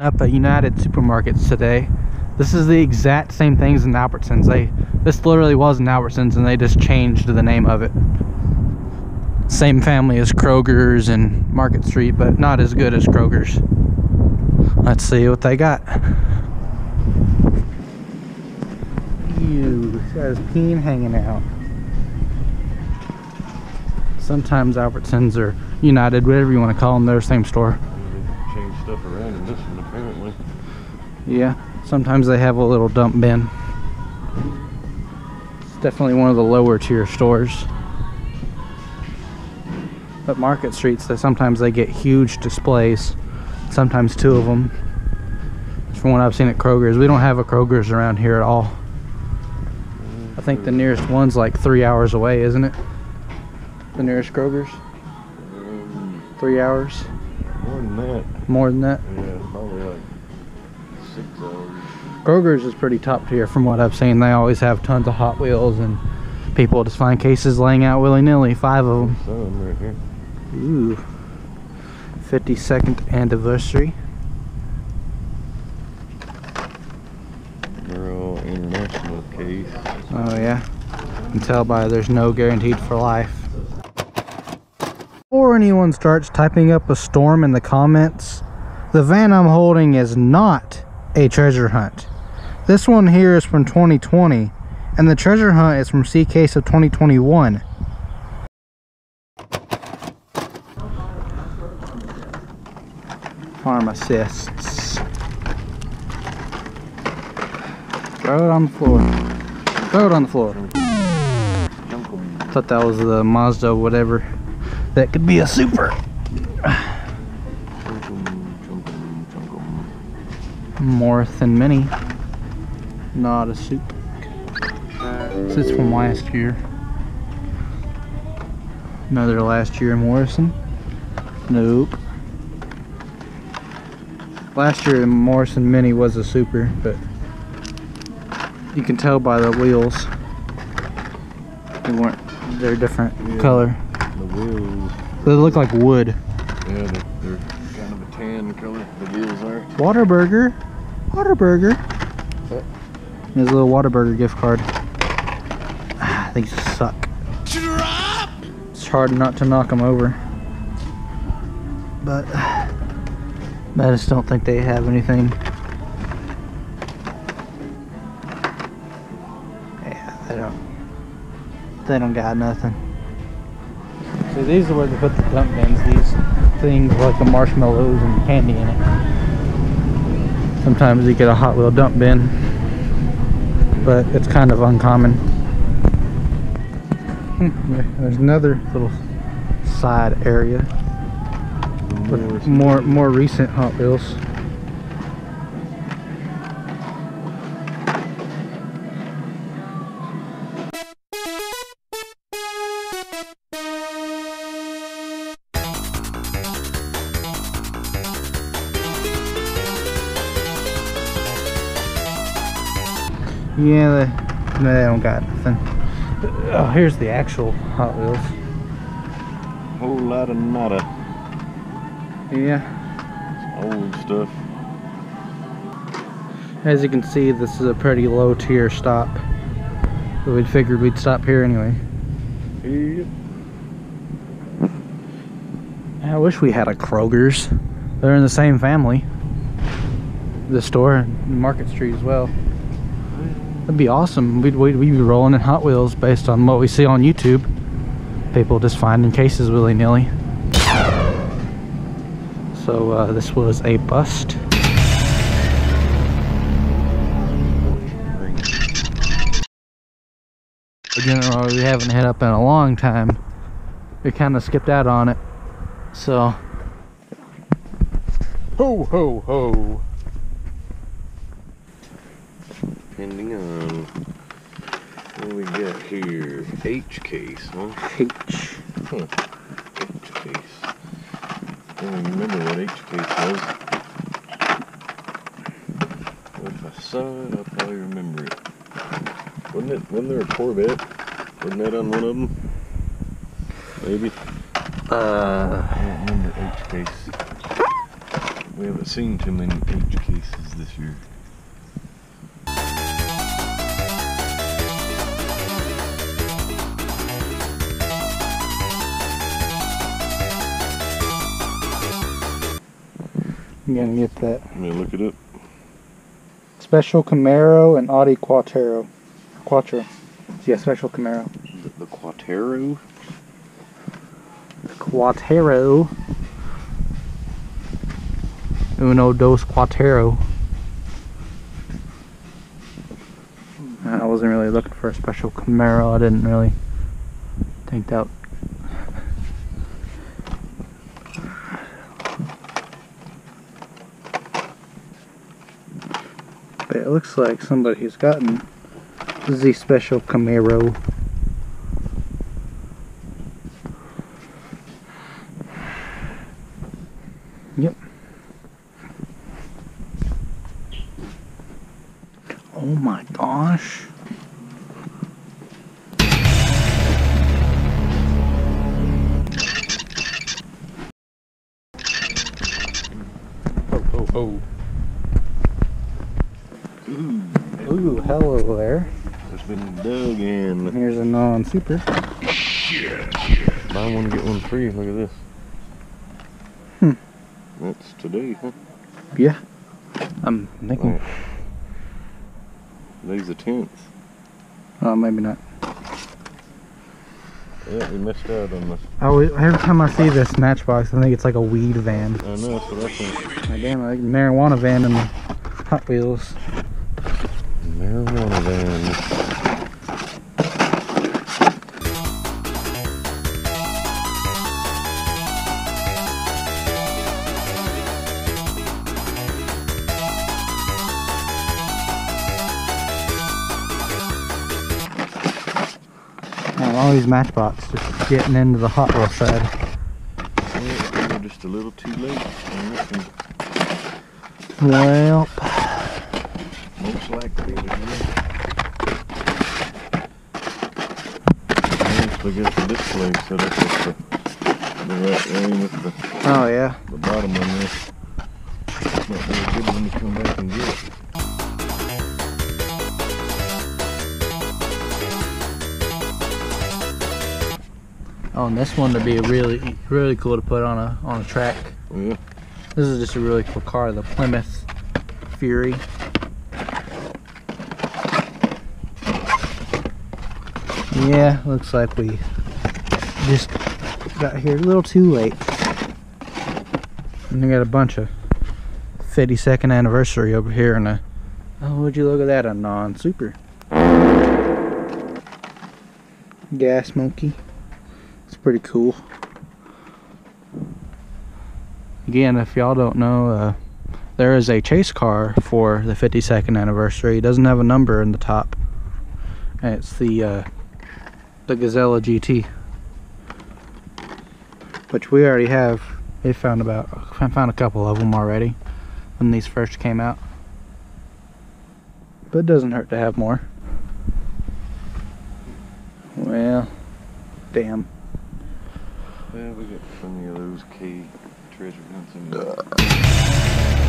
up at United Supermarkets today. This is the exact same things in Albertsons. They this literally was in Albertsons and they just changed the name of it. Same family as Kroger's and Market Street, but not as good as Kroger's. Let's see what they got. Ew, got his peen hanging out. Sometimes Albertsons or United, whatever you want to call them, they're the same store. Change stuff around in this one apparently. Yeah, sometimes they have a little dump bin. It's definitely one of the lower tier stores. But Market Streets, they sometimes they get huge displays. Sometimes two of them. From what I've seen at Kroger's, we don't have a Kroger's around here at all. I think the nearest one's like three hours away, isn't it? The nearest Kroger's? Um, Three hours? More than that. More than that? Yeah, probably like six hours. Kroger's is pretty top tier from what I've seen. They always have tons of Hot Wheels and people just find cases laying out willy-nilly. Five of them. Some right here. Ooh. 52nd anniversary. They're international case. Oh yeah. You can tell by there's no guaranteed for life. Before anyone starts typing up a storm in the comments, the van I'm holding is not a treasure hunt. This one here is from 2020, and the treasure hunt is from C case of 2021. Pharmacists. Throw it on the floor. Throw it on the floor. Thought that was the Mazda whatever. That could be a super. More than many. Not a soup. This is from last year. Another last year Morrison. Nope. Last year Morrison Mini was a super, but you can tell by the wheels. They weren't they're different Yeah. color. The wheels, They look like wood. yeah, they're, they're kind of a tan color. The wheels are. Whataburger. Whataburger. What? There's a little Whataburger gift card. Ah, they suck. Drop! It's hard not to knock them over. But I just don't think they have anything. Yeah, they don't. They don't got nothing. See, these are where they put the dump bins. These things like the marshmallows and candy in it. Sometimes you get a Hot Wheel dump bin, but it's kind of uncommon. Hmm, There's another little side area with more more recent Hot Wheels. Yeah, they, no, they don't got nothing. Oh, here's the actual Hot Wheels. Whole lot of nada. Yeah, Old stuff. as you can see, this is a pretty low tier stop. But we figured we'd stop here anyway. Yep. I wish we had a Kroger's. They're in the same family. The store and Market Street as well. That'd be awesome. We'd, we'd, we'd be rolling in Hot Wheels based on what we see on YouTube. People just finding cases willy nilly. So uh, this was a bust. General, we haven't hit up in a long time. We kind of skipped out on it. So, ho ho ho. Depending on what we got here. H case, huh? H. Huh. H case. I don't remember what H case was. But if I saw it, I'll probably remember it. Wasn't it? Wasn't there a Corvette? Wasn't that on one of them? Maybe. Uh, I don't remember H case. We haven't seen too many H cases this year. I'm gonna get that Let me look at it up. special Camaro and Audi Quattro. Quattro. Yeah, special Camaro. The, the Quattero. Quattero. Uno dos Quattero. I wasn't really looking for a special Camaro. I didn't really think that. But it looks like somebody's gotten the special Camaro. Yep. Oh my gosh. Ooh, hello there. it's been dug in. Here's a non-super. Buy one, get one free. Look at this. Hmm. That's today, huh? Yeah. I'm thinking. Today's the 10th. Oh, maybe not. Yeah, we missed out on this. I always, every time I see this Matchbox, I think it's like a weed van. I know, that's what I think. Damn, like marijuana van and Hot Wheels. Marijuana van. Man, all these Matchbox just getting into the Hot Wheel side. Yeah, just a little too late on this one. Well, Most likely, we will. I actually got the display set up with the, the right way with the, oh yeah. the bottom on this. Might be a good one to come back and get. Oh, and this one would be really, really cool to put on a on a track. Yeah, This is just a really cool car, the Plymouth Fury. Yeah, looks like we just got here a little too late. And we got a bunch of 52nd anniversary over here and a oh would you look at that a non-super gas monkey. It's pretty cool. Again if y'all don't know uh, there is a chase car for the 52nd anniversary. It doesn't have a number in the top. And it's the uh, the Gazella GT which we already have. They found about I found a couple of them already when these first came out. But it doesn't hurt to have more. Well damn. Yeah, we got plenty of those key treasure hunts in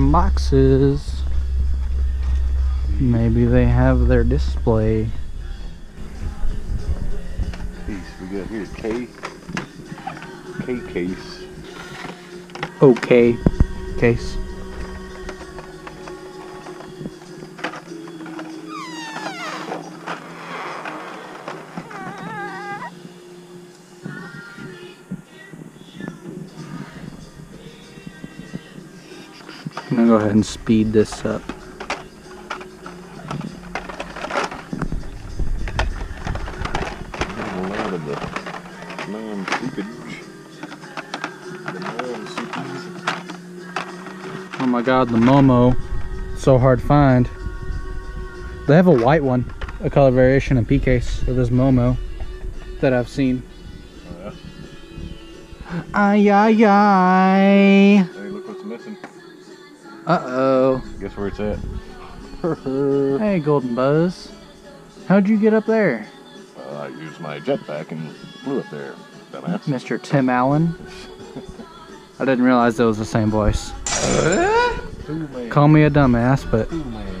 some boxes. Maybe they have their display. Piece we got here K. K case. Oh, okay case I'm gonna go ahead and speed this up. A lot of the non-seepage. The non-seepage. Oh my god, the Momo. So hard to find. They have a white one, a color variation in P case of this Momo that I've seen. Oh, Ay ay ay. Uh oh. Guess where it's at? Hey, Golden Buzz. How'd you get up there? Uh, I used my jetpack and flew up there, dumbass. Mr. Tim Allen? I didn't realize it was the same voice. Call me a dumbass, but.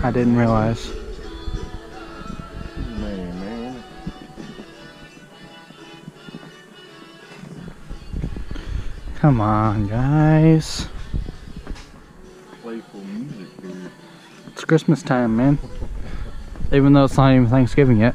I didn't realize. Two man, man. Come on, guys. Playful music. It's Christmas time, man. Even though it's not even Thanksgiving yet.